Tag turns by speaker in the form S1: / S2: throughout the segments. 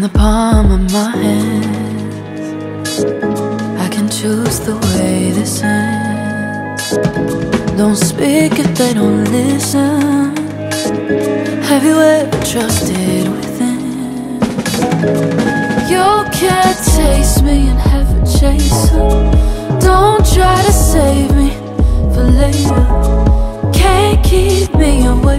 S1: in the palm of my hands. I can choose the way this ends. Don't speak if they don't listen. Have you ever trusted within? You can't taste me and have a chaser. Don't try to save me for later. Can't keep me away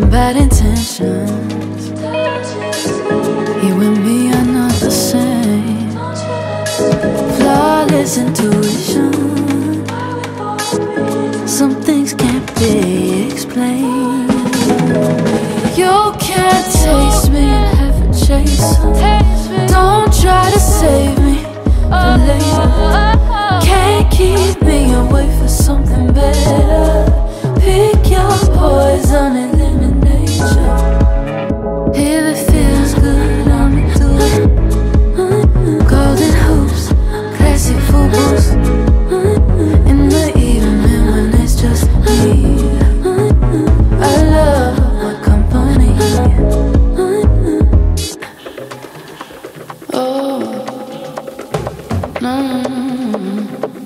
S1: some bad intentions. You and me are not the same. Flawless intuition. Some things can't be explained. You can't taste me and have a chaser. Don't try to save me for later. Can't keep me away for something better. No. Touch